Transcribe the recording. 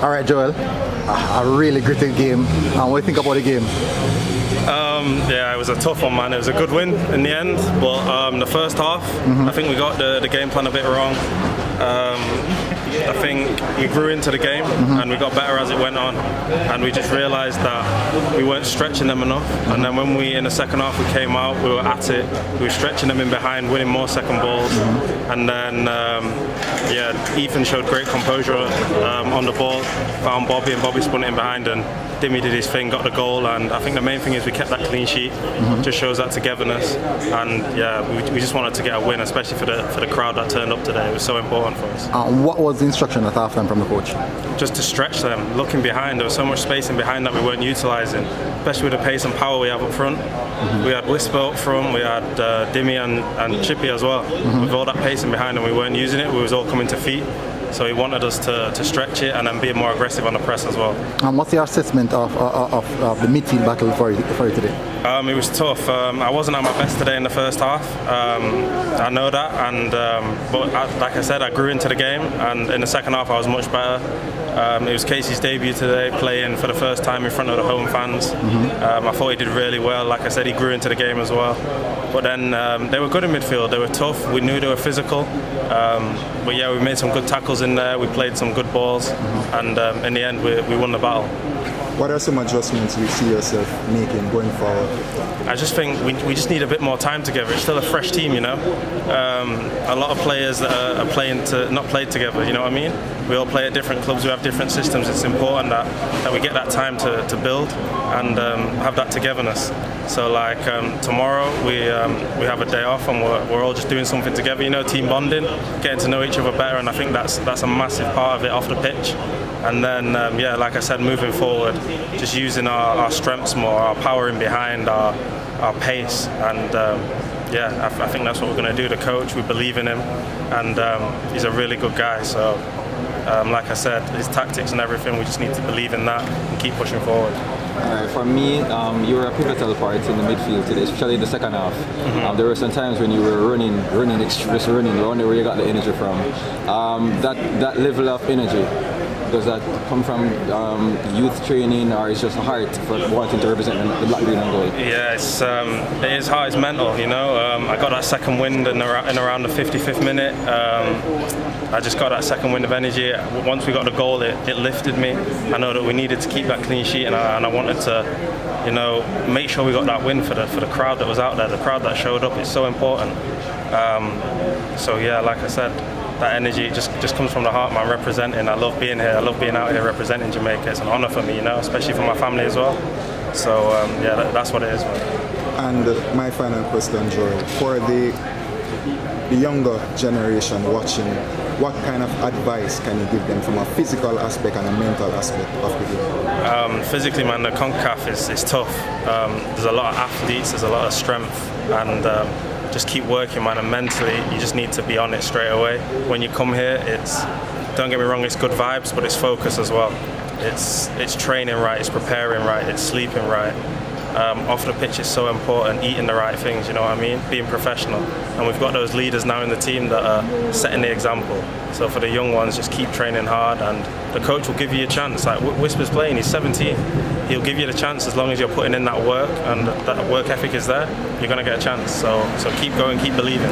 All right, Joel. A, really gritty game. And what do you think about the game? Um, yeah, it was a tough one, man. It was a good win in the end, but um, the first half, mm-hmm. I think we got the, the game plan a bit wrong. Um, I think we grew into the game mm-hmm. and we got better as it went on, and we just realised that we weren't stretching them enough. And then when we in the second half we came out, we were at it. We were stretching them in behind, winning more second balls, mm-hmm. and then um, yeah, Ethan showed great composure um, on the ball, found Bobby and Bobby spun it in behind and Dimmy did his thing, got the goal, and I think the main thing is we kept that clean sheet. Mm-hmm. Just shows that togetherness, and yeah, we, we, just wanted to get a win, especially for the for the crowd that turned up today. It was so important for us. Uh, what was the instruction at halftime from the coach? Just to stretch them, looking behind. There was so much space in behind that we weren't utilising, especially with the pace and power we have up front. Mm-hmm. We had Whisper up front, we had uh, Dimmy and, and Chippy as well. Mm-hmm. With all that pace in behind, and we weren't using it. We was all coming to feet. So he wanted us to, to stretch it and then be more aggressive on the press as well. And what's your assessment of, of, of the midfield battle for for you today? Um, it was tough. Um, I wasn't at my best today in the first half. Um, I know that, and um, but I, like I said, I grew into the game, and in the second half I was much better. Um, it was Casey's debut today, playing for the first time in front of the home fans. Mm-hmm. I thought he did really well. Like I said, he grew into the game as well. But then they were good in midfield. They were tough. We knew they were physical. but yeah, we made some good tackles in there. We played some good balls, mm-hmm. and in the end, we, we won the battle. What are some adjustments you see yourself making going forward? I just think we, we just need a bit more time together. It's still a fresh team, you know. Um, a lot of players that are, are, playing to not played together. You know what I mean? We all play at different clubs. We have different systems. It's important that, that we get that time to, to build and um, have that togetherness. So like um, tomorrow we um, we have a day off and we're, we're all just doing something together. You know, team bonding, getting to know each other better, and I think that's that's a massive part of it off the pitch. And then um, yeah, like I said, moving forward, just using our, our strengths more, our power in behind, our our pace, and um, yeah, I, I, think that's what we're going to do. The coach, we believe in him, and um, he's a really good guy. So. Um, like I said, his tactics and everything, we just need to believe in that and keep pushing forward. Right, for me, um, you were a pivotal part in the midfield today, especially in the second half. Mm-hmm. Um, there were some times when you were running, running, just running, wonder where you got the energy from. Um, that that level of energy does that come from um, youth training, or is just a heart for wanting to represent the black, green, and gold? Yeah, it's um, it is hard. It's mental. You know, um, I got that second wind in, around, in around the 55th minute. Um, I just got that second wind of energy. Once we got the goal, it, it lifted me. I know that we needed to keep that clean sheet, and I, and I wanted to, you know, make sure we got that win for the for the crowd that was out there, the crowd that showed up. It's so important. Um, so yeah, like I said, that energy just just comes from the heart, man. Representing, I love being here. I love being out here representing Jamaica. It's an honour for me, you know, especially for my family as well. So um, yeah, that, that's what it is, man. And my final question, Joel, for the the younger generation watching, what kind of advice can you give them from a physical aspect and a mental aspect of the game? Um, physically, man, the CONCACAF is, is tough. Um, there's a lot of athletes, there's a lot of strength, and um, just keep working, man. And mentally, you just need to be on it straight away. When you come here, it's don't get me wrong, it's good vibes, but it's focus as well. It's it's training right, it's preparing right, it's sleeping right. Um, off the pitch is so important, eating the right things, you know what I mean? Being professional. And we've got those leaders now in the team that are setting the example. So for the young ones, just keep training hard and the coach will give you a chance. Like Whisper's playing, he's 17 he'll give you the chance as long as you're putting in that work and that work ethic is there, you're going to get a chance. So, so keep going, keep believing.